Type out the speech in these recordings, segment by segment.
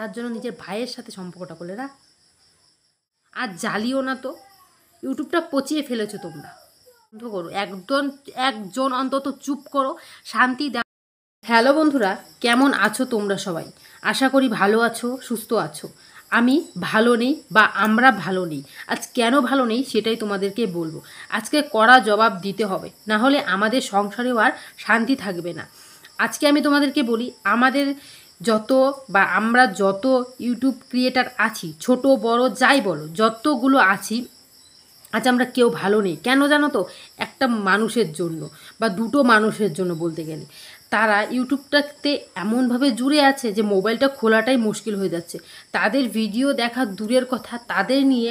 তার জন্য নিজের ভাইয়ের সাথে সম্পর্কটা করলে না। আর জ্বালিও না তো। ইউটিউবটা পচিয়ে ফেলেছো তোমরা। বন্ধ করো। একজন একজন অন্তত চুপ করো, শান্তি দা হ্যালো বন্ধুরা, কেমন আছো তোমরা সবাই? আশা করি ভালো আছো, সুস্থ আছো। আমি ভালো নেই বা আমরা ভালো নেই। আজ কেন ভালো নেই সেটাই তোমাদেরকে বলব। আজকে কড়া জবাব দিতে হবে। না হলে আমাদের সংসারেও আর শান্তি থাকবে না। আজকে আমি তোমাদেরকে বলি, আমাদের যত বা আমরা যত ইউটিউব ক্রিয়েটার আছি, ছোট, বড়, যাই বলো, যতগুলো আছি, আজ আমরা কেউ ভালো নেই। কেন জানো তো? একটা মানুষের জন্য বা দুটো মানুষের জন্য বলতে গেলে। তারা ইউটিউবটাতে এমনভাবে জুড়ে আছে যে মোবাইলটা খোলাটাই মুশকিল হয়ে যাচ্ছে। তাদের ভিডিও দেখা দূরের কথা, তাদের নিয়ে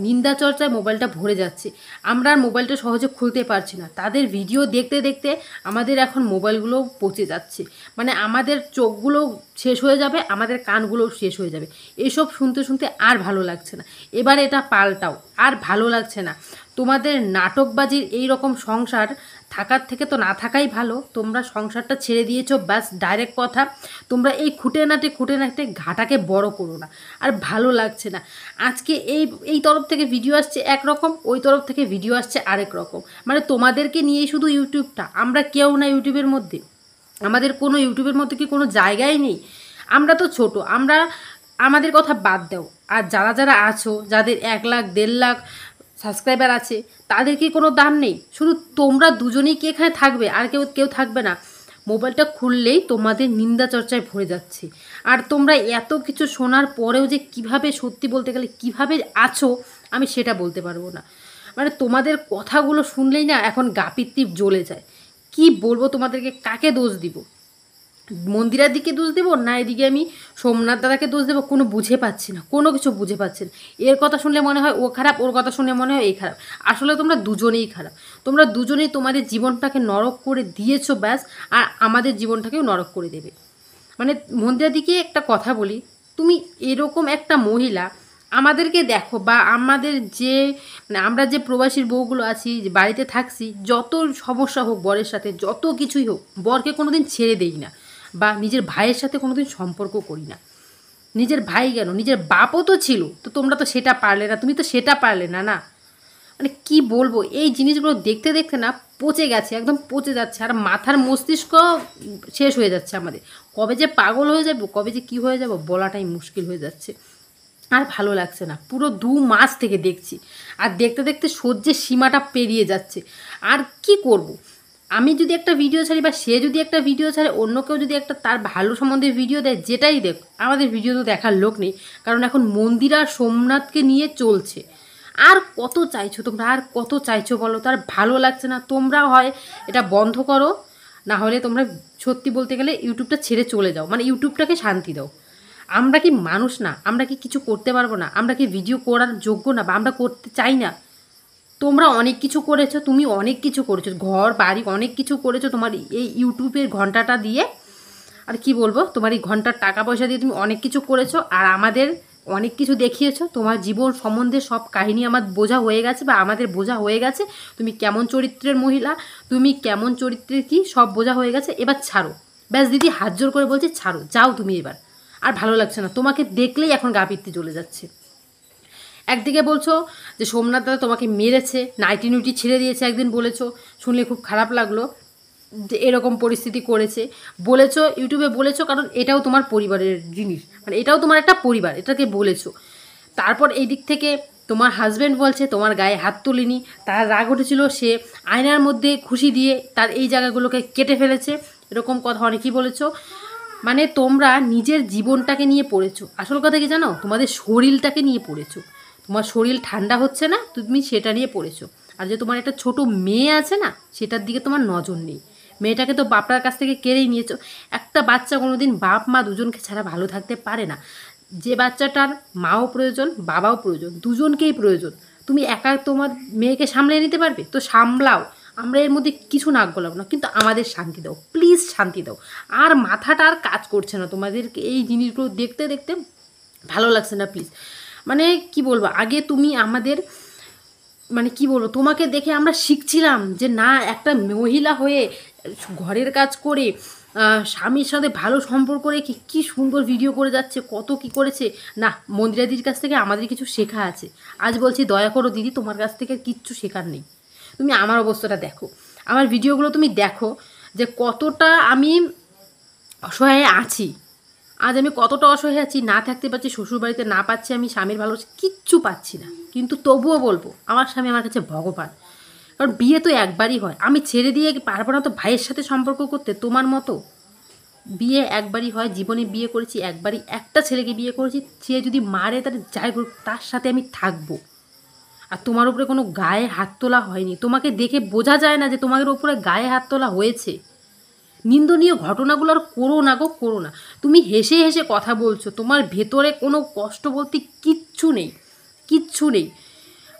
নিন্দা চর্চায় মোবাইলটা ভরে যাচ্ছে। আমরা আর মোবাইলটা সহজে খুলতে পারছি না। তাদের ভিডিও দেখতে দেখতে আমাদের এখন মোবাইলগুলো পচে যাচ্ছে। মানে আমাদের চোখগুলো শেষ হয়ে যাবে, আমাদের কানগুলো শেষ হয়ে যাবে। এসব শুনতে শুনতে আর ভালো লাগছে না। এবার এটা পাল্টাও। আর ভালো লাগছে না। তোমাদের নাটকবাজির এই রকম সংসার থাকার থেকে তো না থাকাই ভালো। তোমরা সংসারটা ছেড়ে দিয়েছ, ব্যাস ডাইরেক্ট কথা। তোমরা এই খুঁটে নাটে খুঁটে নাটে ঘাটাকে বড় করো না। আর ভালো লাগছে না। আজকে এই এই তরফ থেকে ভিডিও আসছে একরকম, ওই তরফ থেকে ভিডিও আসছে আরেক রকম। মানে তোমাদেরকে নিয়েই শুধু ইউটিউবটা। আমরা কেউ না ইউটিউবের মধ্যে। আমাদের কোনো ইউটিউবের মধ্যে কি কোনো জায়গাই নেই? আমরা তো ছোট, আমরা, আমাদের কথা বাদ দাও। আর যারা যারা আছো, যাদের এক লাখ, দেড় লাখ সাবস্ক্রাইবার আছে, তাদের কি কোনো দাম নেই? শুধু তোমরা দুজনেই কি এখানে থাকবে? আর কেউ কেউ থাকবে না। মোবাইলটা খুললেই তোমাদের নিন্দা চর্চায় ভরে যাচ্ছে। আর তোমরা এত কিছু শোনার পরেও যে কীভাবে সত্যি বলতে গেলে কীভাবে আছো, আমি সেটা বলতে পারব না। মানে তোমাদের কথাগুলো শুনলেই না এখন গাপিত্তি জ্বলে যায়। কি বলব তোমাদেরকে? কাকে দোষ দিব? মন্দিরের দিকে দোষ দেবো না এদিকে আমি সোমনাথ দাদাকে দোষ দেবো? কোনো বুঝে পাচ্ছি না, কোনো কিছু বুঝে পাচ্ছি না। এর কথা শুনলে মনে হয় ও খারাপ, ওর কথা শুনলে মনে হয় এই খারাপ। আসলে তোমরা দুজনেই খারাপ। তোমরা দুজনেই তোমাদের জীবনটাকে নরক করে দিয়েছ ব্যাস, আর আমাদের জীবনটাকেও নরক করে দেবে। মানে মন্দিরের দিকে একটা কথা বলি, তুমি এরকম একটা মহিলা, আমাদেরকে দেখো বা আমাদের যে মানে আমরা যে প্রবাসীর বউগুলো আছি বাড়িতে থাকছি, যত সমস্যা হোক বরের সাথে, যত কিছুই হোক, বরকে কোনো দিন ছেড়ে দেই না। বা নিজের ভাইয়ের সাথে কোনোদিন সম্পর্ক করি না। নিজের ভাই কেন? নিজের বাপও তো ছিল, তো তোমরা তো সেটা পারলে না, তুমি তো সেটা পারলে না না? মানে কি বলব, এই জিনিসগুলো দেখতে দেখতে না পচে গেছে, একদম পচে যাচ্ছে, আর মাথার মস্তিষ্ক শেষ হয়ে যাচ্ছে আমাদের। কবে যে পাগল হয়ে যাব, কবে যে কি হয়ে যাব বলাটাই মুশকিল হয়ে যাচ্ছে। আর ভালো লাগছে না, পুরো দু মাস থেকে দেখছি, আর দেখতে দেখতে সহ্যের সীমাটা পেরিয়ে যাচ্ছে। আর কি করব। আমি যদি একটা ভিডিও ছাড়ি বা সে যদি একটা ভিডিও ছাড়ে, অন্য কেউ যদি একটা তার ভালো সম্বন্ধে ভিডিও দেয়, যেটাই দেখ, আমাদের ভিডিও তো দেখার লোক নেই। কারণ এখন মন্দিরা সোমনাথকে নিয়ে চলছে। আর কত চাইছো তোমরা? আর কত চাইছো বলো? তার ভালো লাগছে না। তোমরা হয় এটা বন্ধ করো। না হলে তোমরা সত্যি বলতে গেলে ইউটিউবটা ছেড়ে চলে যাও। মানে ইউটিউবটাকে শান্তি দাও। আমরা কি মানুষ না? আমরা কি কিছু করতে পারব না? আমরা কি ভিডিও করার যোগ্য না? বা আমরা করতে চাই না? তোমরা অনেক কিছু করেছ, তুমি অনেক কিছু করেছ, ঘর, বাড়ি অনেক কিছু করেছ, তোমার এই ইউটিউবের ঘন্টাটা দিয়ে, আর কি বলব, তোমার এই ঘণ্টার টাকা পয়সা দিয়ে তুমি অনেক কিছু করেছ, আর আমাদের অনেক কিছু দেখিয়েছো, তোমার জীবন সম্বন্ধে সব কাহিনী আমার বোঝা হয়ে গেছে বা আমাদের বোঝা হয়ে গেছে, তুমি কেমন চরিত্রের মহিলা, তুমি কেমন চরিত্রের কি, সব বোঝা হয়ে গেছে, এবার ছাড়ো। ব্যাস দিদি হাত জোর করে বলছে, ছাড়ো, যাও তুমি এবার। আর ভালো লাগছে না, তোমাকে দেখলেই এখন গা পিত্তি চলে যাচ্ছে। একদিকে বলছো যে সোমনাথ দাদা তোমাকে মেরেছে, নাইটি নুইটি ছেড়ে দিয়েছে একদিন বলেছ, শুনলে খুব খারাপ লাগল যে এরকম পরিস্থিতি করেছে। বলেছ, ইউটিউবে বলেছ, কারণ এটাও তোমার পরিবারের জিনিস মানে এটাও তোমার একটা পরিবার, এটাকে বলেছ। তারপর এই দিক থেকে তোমার হাজব্যান্ড বলছে, তোমার গায়ে হাত তুলিনি, তার রাগ উঠেছিল, সে আয়নার মধ্যে খুশি দিয়ে তার এই জায়গাগুলোকে কেটে ফেলেছে। এরকম কথা অনেকেই বলেছ। মানে তোমরা নিজের জীবনটাকে নিয়ে পড়েছো। আসল কথা কি জানো? তোমাদের শরীরটাকে নিয়ে পড়েছো। তোমার শরীর ঠান্ডা হচ্ছে না, তুমি সেটা নিয়ে পড়েছো। আর যে তোমার একটা ছোট মেয়ে আছে না, সেটার দিকে তোমার নজর নেই। মেয়েটাকে তো বাপটার কাছ থেকে কেড়েই নিয়েছো। একটা বাচ্চা কোনো দিন বাপ, মা দুজনকে ছাড়া ভালো থাকতে পারে না। যে বাচ্চাটার মাও প্রয়োজন, বাবাও প্রয়োজন, দুজনকেই প্রয়োজন। তুমি একা তোমার মেয়েকে সামলে নিতে পারবে? তো সামলাও। আমরা এর মধ্যে কিছু নাক গলাবো না, কিন্তু আমাদের শান্তি দাও। প্লিজ শান্তি দাও। আর মাথাটা আর কাজ করছে না তোমাদেরকে এই জিনিসগুলো দেখতে দেখতে, ভালো লাগছে না, প্লিজ। মানে কি বলব, আগে তুমি আমাদের মানে কি বলব, তোমাকে দেখে আমরা শিখছিলাম যে না, একটা মহিলা হয়ে ঘরের কাজ করে স্বামীর সাথে ভালো সম্পর্ক রেখে কী সুন্দর ভিডিও করে যাচ্ছে, কত কি করেছে, না মন্দিরাদির কাছ থেকে আমাদের কিছু শেখা আছে। আজ বলছি, দয়া করো দিদি, তোমার কাছ থেকে কিচ্ছু শেখার নেই। তুমি আমার অবস্থাটা দেখো। আমার ভিডিওগুলো তুমি দেখো যে কতটা আমি অসহায় আছি। আজ আমি কতটা অসহায় আছি, না থাকতে পারছি, শ্বশুরবাড়িতে না পাচ্ছি আমি, স্বামীর ভালোবাসা কিচ্ছু পাচ্ছি না। কিন্তু তবুও বলব, আমার স্বামী আমার কাছে ভগবান। কারণ বিয়ে তো একবারই হয়। আমি ছেড়ে দিয়ে পারব না তো ভাইয়ের সাথে সম্পর্ক করতে, তোমার মতো। বিয়ে একবারই হয়, জীবনে বিয়ে করেছি, একবারই একটা ছেলেকে বিয়ে করেছি, সে যদি মারে তার যাই করুক, তার সাথে আমি থাকব। আর তোমার উপরে কোনো গায়ে হাত তোলা হয়নি। তোমাকে দেখে বোঝা যায় না যে তোমাদের উপরে গায়ে হাত তোলা হয়েছে। নিন্দনীয় ঘটনাগুলো আর করো না গো, করো না। তুমি হেসে হেসে কথা বলছো, তোমার ভেতরে কোনো কষ্ট বলতে কিচ্ছু নেই কিচ্ছু নেই।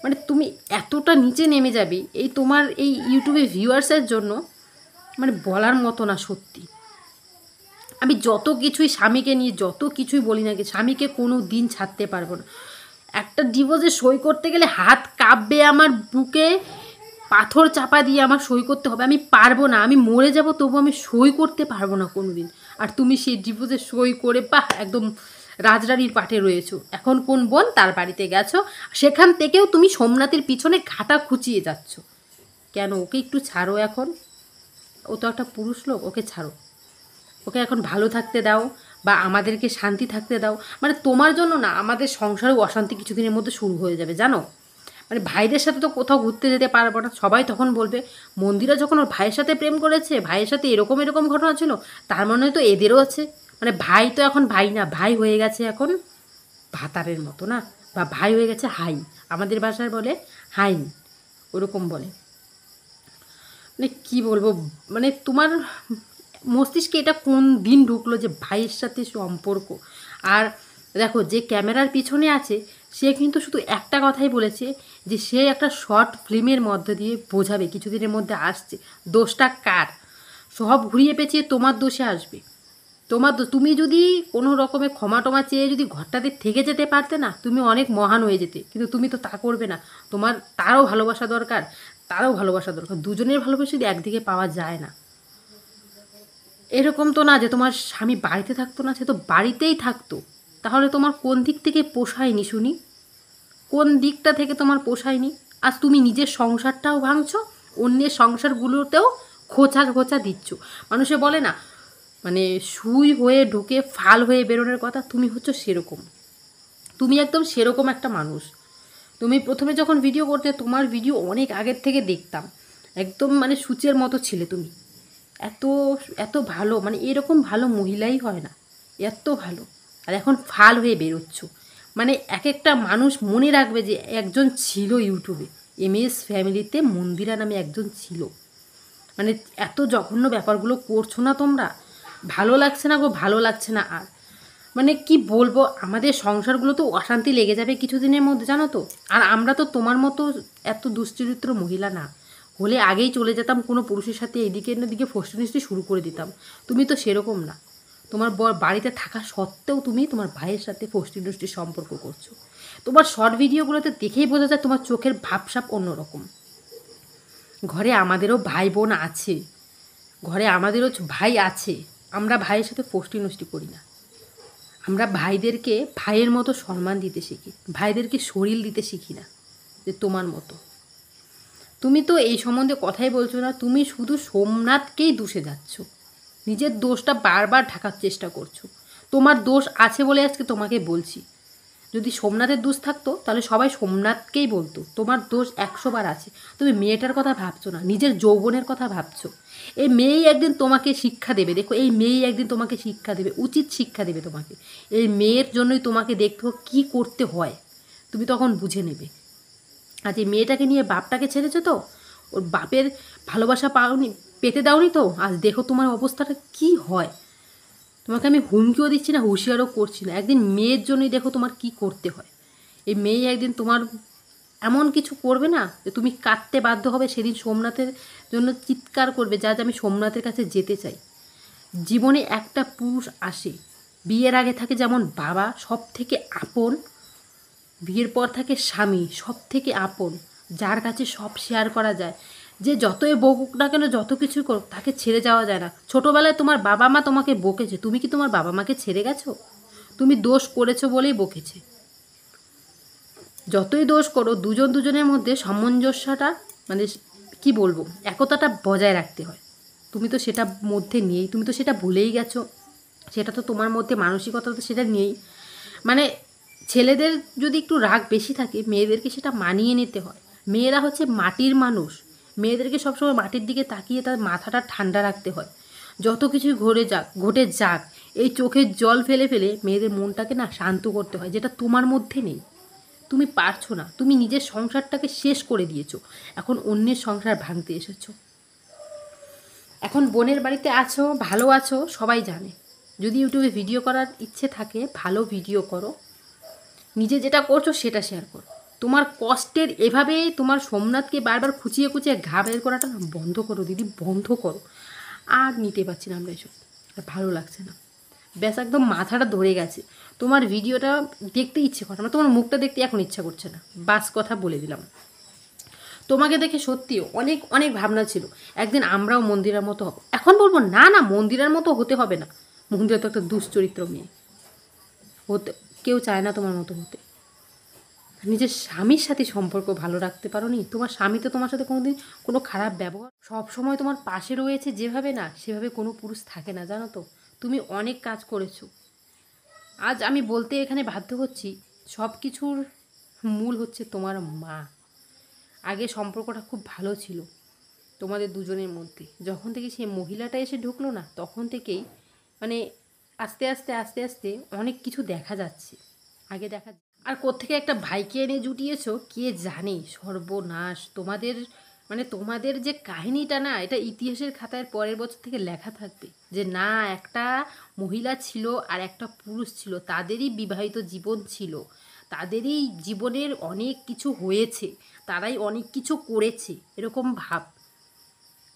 মানে তুমি এতটা নিচে নেমে যাবে, এই তোমার এই ইউটিউবে ভিউয়ার্সের জন্য মানে বলার মতো না সত্যি। আমি যত কিছুই স্বামীকে নিয়ে, যত কিছুই বলি না কি স্বামীকে কোনো দিন ছাড়তে পারব না। একটা ডিভোর্সে সই করতে গেলে হাত কাঁপবে আমার বুকে পাথর চাপা দিয়ে আমার সই করতে হবে, আমি পারব না, আমি মরে যাব, তবু আমি সই করতে পারব না কোনো দিন আর তুমি সেই ডিভোর্সে সই করে, বাহ, একদম রাজরানীর পাটে রয়েছো। এখন কোন বোন? তার বাড়িতে গেছো, সেখান থেকেও তুমি সোমনাথের পিছনে ঘাটা খুঁচিয়ে যাচ্ছ। কেন, ওকে একটু ছাড়ো এখন। ও তো একটা পুরুষ লোক, ওকে ছাড়ো। ওকে এখন ভালো থাকতে দাও, বা আমাদেরকে শান্তি থাকতে দাও। মানে তোমার জন্য না, আমাদের সংসারেও অশান্তি কিছুদিনের মধ্যে শুরু হয়ে যাবে, জানো? মানে ভাইদের সাথে তো কোথাও ঘুরতে যেতে পারব না। সবাই তখন বলবে, মন্দিরা যখন ওর ভাইয়ের সাথে প্রেম করেছে, ভাইয়ের সাথে এরকম এরকম ঘটনা ছিল, তার মনে তো এদেরও আছে। মানে ভাই তো এখন ভাই না, ভাই হয়ে গেছে এখন ভাতারের মতো না? বা ভাই হয়ে গেছে হাই আমাদের ভাষায় বলে হাইন, ওরকম বলে। মানে কি বলব মানে তোমার মস্তিষ্কে এটা কোন দিন ঢুকলো যে ভাইয়ের সাথে সম্পর্ক? আর দেখো, যে ক্যামেরার পিছনে আছে সে কিন্তু শুধু একটা কথাই বলেছে যে সে একটা শর্ট ফিল্মের মধ্যে দিয়ে বোঝাবে, কিছুদিনের মধ্যে আসছে। দোষটা কার? সব ঘুরিয়ে পেঁচিয়ে তোমার দোষে আসবে। তোমার তুমি যদি কোনো রকমে ক্ষমা টমা চেয়ে যদি ঘরটাতে থেকে যেতে পারতে না, তুমি অনেক মহান হয়ে যেতে। কিন্তু তুমি তো তা করবে না। তোমার তারও ভালোবাসা দরকার, তারও ভালোবাসা দরকার। দুজনের ভালোবাসা যদি একদিকে পাওয়া যায় না। এরকম তো না যে তোমার স্বামী বাড়িতে থাকতো না, সে তো বাড়িতেই থাকতো। তাহলে তোমার কোন দিক থেকে পোষায়নি শুনি? কোন দিকটা থেকে তোমার পোষায়নি? আজ তুমি নিজের সংসারটাও ভাঙছো, অন্যের সংসারগুলোতেও খোঁচা খোঁচা দিচ্ছ। মানুষে বলে না মানে সুই হয়ে ঢুকে ফাল হয়ে বেরোনোর কথা তুমি হচ্ছে সেরকম। তুমি একদম সেরকম একটা মানুষ। তুমি প্রথমে যখন ভিডিও করতে, তোমার ভিডিও অনেক আগের থেকে দেখতাম। একদম মানে সূচের মতো ছিলে তুমি। এত এত ভালো মানে এরকম ভালো মহিলাই হয় না। এত ভালো। আর এখন ফাল হয়ে বেরোচ্ছ। মানে এক একটা মানুষ মনে রাখবে যে একজন ছিল ইউটিউবে। এম এস ফ্যামিলিতে মন্দিরা নামে একজন ছিল। মানে এত জঘন্য ব্যাপারগুলো করছ না তোমরা? ভালো লাগছে না গো, ভালো লাগছে না আর। মানে কি বলব, আমাদের সংসারগুলো তো অশান্তি লেগে যাবে কিছুদিনের মধ্যে, জানো তো? আর আমরা তো তোমার মতো এত দুশ্চরিত্র মহিলা না। হলে আগেই চলে যেতাম, কোনো পুরুষের সাথে এদিকে দিকে ফষ্টিনিষ্টি শুরু করে দিতাম। তুমি তো সেরকম না। তোমার বর বাড়িতে থাকা সত্ত্বেও তুমি তোমার ভাইয়ের সাথে ফষ্টিনষ্টির সম্পর্ক করছ। তোমার শর্ট ভিডিওগুলোতে দেখেই বোঝা যায় তোমার চোখের ভাবসাপ অন্যরকম। ঘরে আমাদেরও ভাই বোন আছে। ঘরে আমাদেরও ভাই আছে। আমরা ভাইয়ের সাথে ফষ্টি নষ্টি করি না। আমরা ভাইদেরকে ভাইয়ের মতো সম্মান দিতে শিখি। ভাইদেরকে শরীর দিতে শিখি না, যে তোমার মতো। তুমি তো এই সম্বন্ধে কথাই বলছো না, তুমি শুধু সোমনাথকেই দোষে যাচ্ছ। নিজের দোষটা বারবার ঢাকার চেষ্টা করছ। তোমার দোষ আছে বলে আজকে তোমাকে বলছি। যদি সোমনাথের দোষ থাকতো, তাহলে সবাই সোমনাথকেই বলতো, তোমার দোষ একশো বার আছে। তুমি মেয়েটার কথা ভাবছ না, নিজের যৌবনের কথা ভাবছ। এই মেয়েই একদিন তোমাকে শিক্ষা দেবে, দেখো, এই মেয়েই একদিন তোমাকে শিক্ষা দেবে, উচিত শিক্ষা দেবে তোমাকে। এই মেয়ের জন্যই তোমাকে দেখতে কী করতে হয়, তুমি তখন বুঝে নেবে। আর যে মেয়েটাকে নিয়ে বাপটাকে ছেড়েছো তো, ওর বাপের ভালোবাসা পাওনি পেতে দাওনি তো? আজ দেখো তোমার অবস্থাটা কি হয়। তোমাকে আমি হুমকিও দিচ্ছি না, হুঁশিয়ারও করছি না। একদিন মেয়ের জন্যই দেখো তোমার কি করতে হয়। এই মেয়ে একদিন তোমার এমন কিছু করবে না যে তুমি কাঁদতে বাধ্য হবে, সেদিন সোমনাথের জন্য চিৎকার করবে, যা আমি সোমনাথের কাছে যেতে চাই। জীবনে একটা পুরুষ আসে, বিয়ের আগে থাকে যেমন বাবা সব থেকে আপন। বিয়ের পর থাকে স্বামী সব থেকে আপন, যার কাছে সব শেয়ার করা যায়। যে যতই বকুক না কেন যত কিছু করুক, তাকে ছেড়ে যাওয়া যায় না। ছোটোবেলায় তোমার বাবা মা তোমাকে বকেছে। তুমি কি তোমার বাবা মাকে ছেড়ে গেছো? তুমি দোষ করেছ বলেই বকেছে। যতই দোষ করো, দুজন দুজনের মধ্যে সামঞ্জস্যটা মানে কি বলব, একতাটা বজায় রাখতে হয়। তুমি তো সেটা মধ্যে নেই, তুমি তো সেটা ভুলেই গেছো। সেটা তো তোমার মধ্যে মানসিকতা তো সেটা নেই। মানে ছেলেদের যদি একটু রাগ বেশি থাকে, মেয়েদেরকে সেটা মানিয়ে নিতে হয়। মেয়েরা হচ্ছে মাটির মানুষ। মেয়েদেরকে সবসময় মাটির দিকে তাকিয়ে তার মাথাটা ঠান্ডা রাখতে হয়। যত কিছুই ঘটে যাক ঘটে যাক, এই চোখের জল ফেলে ফেলে মেয়েদের মনটাকে না শান্ত করতে হয়, যেটা তোমার মধ্যে নেই। তুমি পারছ না। তুমি নিজের সংসারটাকে শেষ করে দিয়েছ। এখন অন্যের সংসার ভাঙতে এসেছ। এখন বোনের বাড়িতে আছো, ভালো আছো, সবাই জানে। যদি ইউটিউবে ভিডিও করার ইচ্ছে থাকে, ভালো ভিডিও করো। নিজে যেটা করছ, সেটা শেয়ার করো। তোমার কষ্টের এভাবে তোমার সোমনাথকে বারবার খুঁচিয়ে খুঁচিয়ে ঘা বের করাটা বন্ধ করো দিদি, বন্ধ করো। আর নিতে পারছি না আমরা এসব। আর ভালো লাগছে না। ব্যাস, একদম মাথাটা ধরে গেছে। তোমার ভিডিওটা দেখতে ইচ্ছে করে না তোমার মুখটা দেখতে এখন ইচ্ছা করছে না। বাস কথা বলে দিলাম। তোমাকে দেখে সত্যিও অনেক অনেক ভাবনা ছিল। একদিন আমরাও মন্দিরের মতো হব। এখন বলব, না না, মন্দিরের মতো হতে হবে না। মন্দিরা তো একটা দুশ্চরিত্র মেয়ে। হতে, কেউ চায় না তোমার মতো হতে। নিজের স্বামীর সাথে সম্পর্ক ভালো রাখতে পারো নি তোমার স্বামী তো তোমার সাথে কোনোদিন কোনো খারাপ ব্যবহার সব সময় তোমার পাশে রয়েছে যেভাবে না, সেভাবে কোনো পুরুষ থাকে না, জানো তো? তুমি অনেক কাজ করেছ। আজ আমি বলতে এখানে বাধ্য হচ্ছি, সব কিছুর মূল হচ্ছে তোমার মা। আগে সম্পর্কটা খুব ভালো ছিল তোমাদের দুজনের মধ্যে। যখন থেকে সেই মহিলাটা এসে ঢুকলো না, তখন থেকেই মানে আস্তে আস্তে আস্তে আস্তে অনেক কিছু দেখা যাচ্ছে। আগে দেখা আর কোত্থেকে একটা ভাইকে এনে জুটিয়েছো? কে জানে? সর্বনাশ। তোমাদের মানে তোমাদের যে কাহিনীটা না, এটা ইতিহাসের খাতায় পরের বছর থেকে লেখা থাকবে যে না, একটা মহিলা ছিল আর একটা পুরুষ ছিল। তাদেরই বিবাহিত জীবন ছিল। তাদেরই জীবনের অনেক কিছু হয়েছে। তারাই অনেক কিছু করেছে। এরকম ভাব।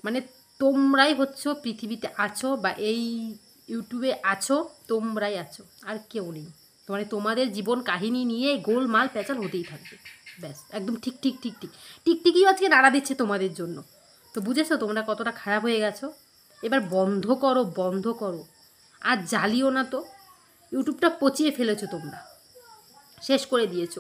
মানে তোমরাই হচ্ছে, পৃথিবীতে আছো বা এই ইউটিউবে আছো, তোমরাই আছো। আর কেউ নেই। মানে তোমাদের জীবন কাহিনী নিয়ে গোলমাল পেঁচাল হতেই থাকবে। ব্যাস, একদম ঠিক ঠিক ঠিক ঠিক। টিকটিকিও আজকে নাড়া দিচ্ছে তোমাদের জন্য। তো বুঝেছ তোমরা কতটা খারাপ হয়ে গেছো? এবার বন্ধ করো বন্ধ করো। আর জ্বালিও না তো। ইউটিউবটা পচিয়ে ফেলেছো তোমরা। শেষ করে দিয়েছ।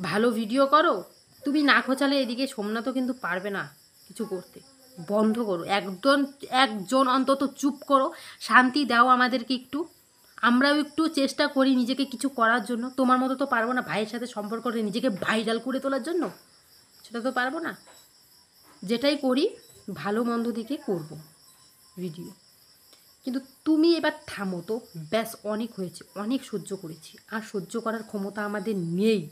ভালো ভিডিও করো। তুমি না খোঁচালে এদিকে সোমনাথও কিন্তু পারবে না কিছু করতে। বন্ধ করো। একজন একজন অন্তত চুপ করো। শান্তি দাও আমাদেরকে একটু। আমরাও একটু চেষ্টা করি নিজেকে কিছু করার জন্য। তোমার মতো তো পারব না ভাইয়ের সাথে সম্পর্ক করে নিজেকে ভাইরাল করে তোলার জন্য। সেটা তো পারব না। যেটাই করি, ভালো মন্দ দিকে করব ভিডিও কিন্তু তুমি এবার থামো তো। ব্যাস, অনেক হয়েছে, অনেক সহ্য করেছি। আর সহ্য করার ক্ষমতা আমাদের নেই।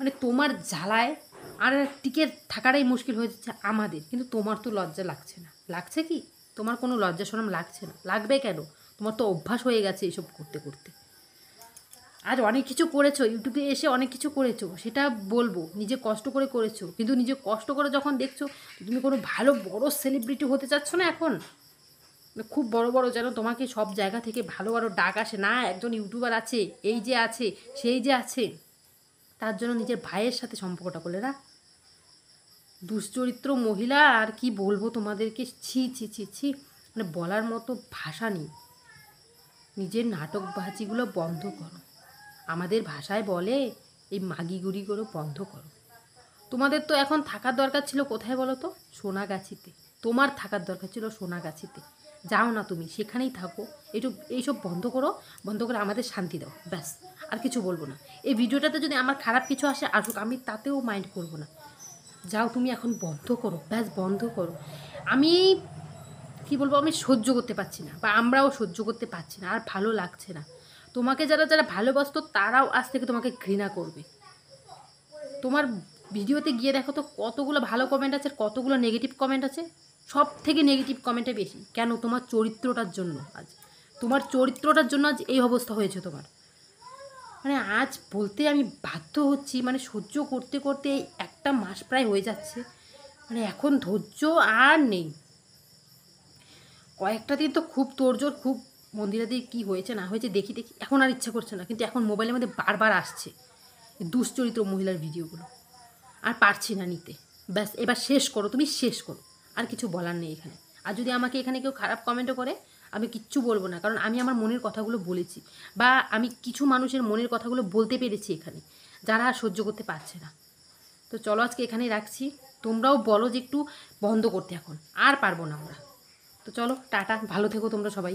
মানে তোমার জ্বালায় আর টিকে থাকাটাই মুশকিল হয়ে যাচ্ছে আমাদের। কিন্তু তোমার তো লজ্জা লাগছে না। লাগছে কি? তোমার কোনো লজ্জা সরম লাগছে না। লাগবে কেন? তোমার তো অভ্যাস হয়ে গেছে এসব করতে করতে। আজ অনেক কিছু করেছ, ইউটিউবে এসে অনেক কিছু করেছ, সেটা বলব। নিজে কষ্ট করে করেছ, কিন্তু নিজে কষ্ট করে যখন দেখছ, তুমি কোনো ভালো বড় সেলিব্রিটি হতে চাচ্ছ না এখন? মানে খুব বড় বড় যেন তোমাকে সব জায়গা থেকে ভালো ভালো ডাক আসে, না, একজন ইউটিউবার আছে, এই যে আছে, সেই যে আছে। তার জন্য নিজের ভাইয়ের সাথে সম্পর্কটা করলে না। দুশ্চরিত্র মহিলা, আর কি বলব তোমাদেরকে? ছি ছি ছি ছি। মানে বলার মতো ভাষা নেই। নিজের নাটকবাজিগুলো বন্ধ করো। আমাদের ভাষায় বলে, এই মাগিগুড়িগুলো বন্ধ করো। তোমাদের তো এখন থাকার দরকার ছিল কোথায় বলো তো? সোনাগাছিতে। তোমার থাকার দরকার ছিল সোনাগাছিতে। যাও না তুমি, সেখানেই থাকো। এইটু এইসব বন্ধ করো, বন্ধ করে আমাদের শান্তি দাও, ব্যাস। আর কিছু বলব না। এই ভিডিওটাতে যদি আমার খারাপ কিছু আসে, আসুক, আমি তাতেও মাইন্ড করব না। যাও তুমি এখন বন্ধ করো, ব্যাস বন্ধ করো। আমি কি বলব, আমি সহ্য করতে পারছি না বা আমরাও সহ্য করতে পারছি না, আর ভালো লাগছে না। তোমাকে যারা যারা ভালোবাসতো তারাও আজ থেকে তোমাকে ঘৃণা করবে। তোমার ভিডিওতে গিয়ে দেখো তো কতগুলো ভালো কমেন্ট আছে আর কতগুলো নেগেটিভ কমেন্ট আছে। সব থেকে নেগেটিভ কমেন্টে বেশি। কেন? তোমার চরিত্রটার জন্য আজ। তোমার চরিত্রটার জন্য আজ এই অবস্থা হয়েছে তোমার। মানে আজ বলতে আমি বাধ্য হচ্ছি মানে সহ্য করতে করতে একটা মাস প্রায় হয়ে যাচ্ছে। মানে এখন ধৈর্য আর নেই। কয়েকটা দিন তো খুব তোড়জোড়, খুব মন্দিরাদি কী হয়েছে, না হয়েছে, দেখি দেখি। এখন আর ইচ্ছা করছে না, কিন্তু এখন মোবাইলের মধ্যে বারবার আসছে দুশ্চরিত্র মহিলার ভিডিওগুলো। আর পারছি না নিতে। ব্যাস, এবার শেষ করো, তুমি শেষ করো। আর কিছু বলার নেই এখানে। আর যদি আমাকে এখানে কেউ খারাপ কমেন্টও করে, আমি কিচ্ছু বলব না, কারণ আমি আমার মনের কথাগুলো বলেছি। বা আমি কিছু মানুষের মনের কথাগুলো বলতে পেরেছি এখানে, যারা আর সহ্য করতে পারছে না। তো চলো আজকে এখানেই রাখছি। তোমরাও বলো যে একটু বন্ধ করতে এখন। আর পারব না আমরা। তো চলো টাটা ভালো থেকো তোমরা সবাই।